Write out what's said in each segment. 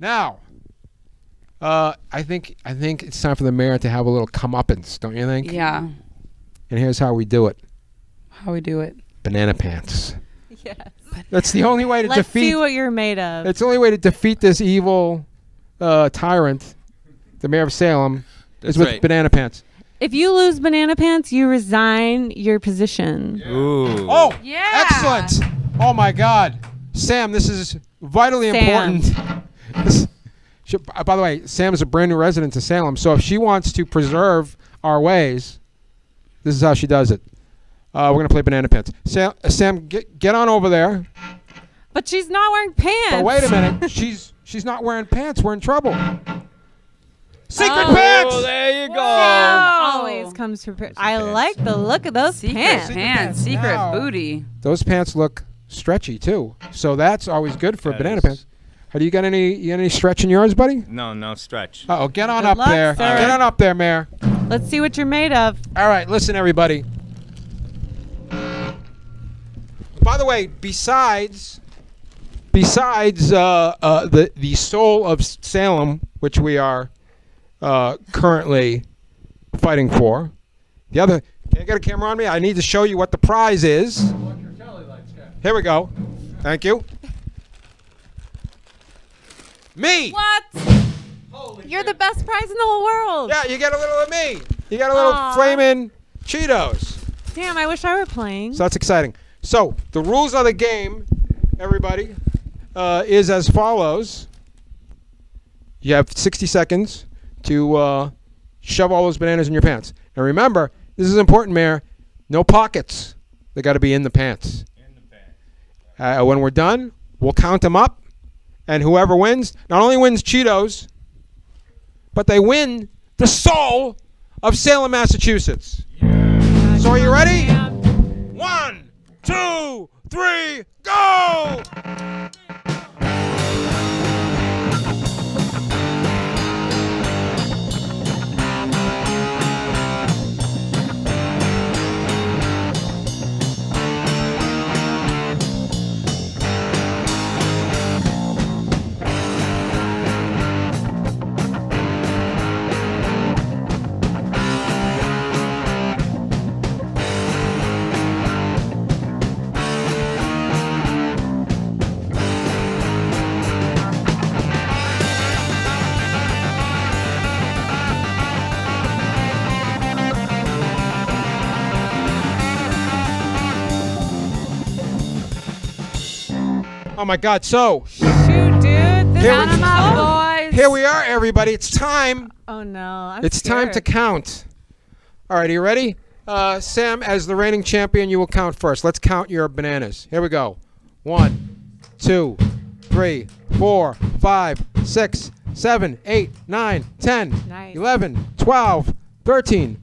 Now, uh, I think I think it's time for the mayor to have a little comeuppance, don't you think? Yeah. And here's how we do it: How we do it. banana pants. Yes. That's the only way to Let's defeat. see what you're made of. It's the only way to defeat this evil uh, tyrant, the mayor of Salem, That's is with right. banana pants. if you lose banana pants, you resign your position. Ooh. Oh, Yeah. excellent! Oh my God, Sam, this is vitally Sam. important. This- she- uh, by the way, Sam is a brand new resident of Salem, so if she wants to preserve our ways, this is how she does it. Uh, we're gonna play banana pants. Sam, uh, Sam, get get on over there. But she's not wearing pants. But wait a minute, she's she's not wearing pants. We're in trouble. Secret Oh. pants. Oh, there you go. Sam always comes prepared. I pants. like the look of those Secret pants. pants. pants. Secret Now. booty. Those pants look stretchy too, so that's always good for That banana is. pants. Have you got any you got any stretch in yours, buddy? No, no stretch. Oh, get on Good up luck, there. sir. Get on up there, Mayor. Let's see what you're made of. All right, listen, everybody. By the way, besides besides uh, uh, the the soul of Salem, which we are uh, currently fighting for, the other. Can I get a camera on me? I need to show you what the prize is. Here we go. Thank you. Me. What? You're the best prize in the whole world. Yeah, you get a little of me. You got a little Aw. flaming Cheetos. Damn, I wish I were playing. So that's exciting. So the rules of the game, everybody, uh, is as follows. You have 60 seconds to uh, shove all those bananas in your pants. And remember, this is important, Mayor. No pockets. They got to be in the pants. in the pants. Uh, when we're done, we'll count them up, and whoever wins not only wins Cheetos, but they win the soul of Salem, Massachusetts. So Oh my God! So Shoot, dude. This Here we- so- boys. here we are, everybody. It's time. Oh no. I'm It's time to count. All right, are you ready? Uh, Sam, as the reigning champion, you will count first. Let's count your bananas. Here we go. One, two, three, four, five, six, seven, eight, nine, ten, Nice. eleven, twelve, thirteen,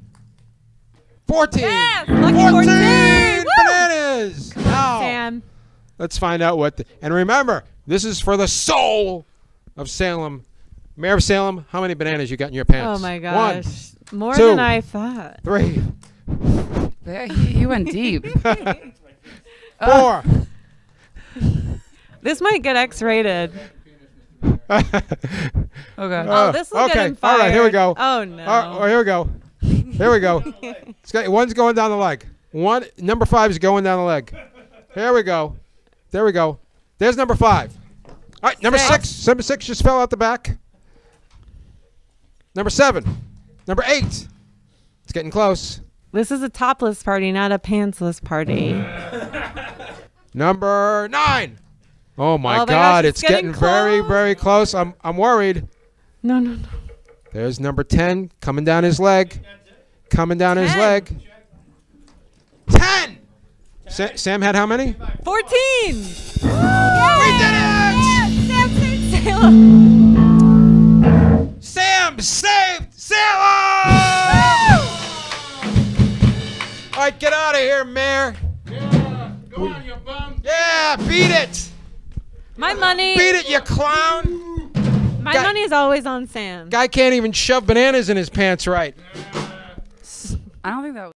fourteen. Lucky 14 14. Bananas. Now. Let's find out what. The, and remember, this is for the soul of Salem. Mayor of Salem, how many bananas you got in your pants? Oh my One, gosh. More two. than I thought. three, Yeah, he, he went deep. four. This might get X-rated. oh Okay. oh, uh, this will okay. get him All fired. right, here we go. Oh uh, no. Oh, oh, here we go. Here we go. It's got, one's going down the leg. One number five is going down the leg. Here we go. There we go. There's number five. All right, number Six. six. Number six just fell out the back. Number seven. Number eight. It's getting close. This is a topless party, not a pantsless party. Number nine. Oh my, Oh my God! gosh, it's it's getting getting, very, very close. I'm, I'm worried. No, no, no. There's number ten coming down his leg. Coming down his leg. Ten. Sa- Sam had how many? 14! We did it! Sam saved Salem! Sam saved Salem! All right, get out of here, Mayor. Yeah, Go on, you bum. Yeah, beat it. My money, Beat it, you clown. my Guy- money is always on Sam. Guy can't even shove bananas in his pants right. I don't think that was.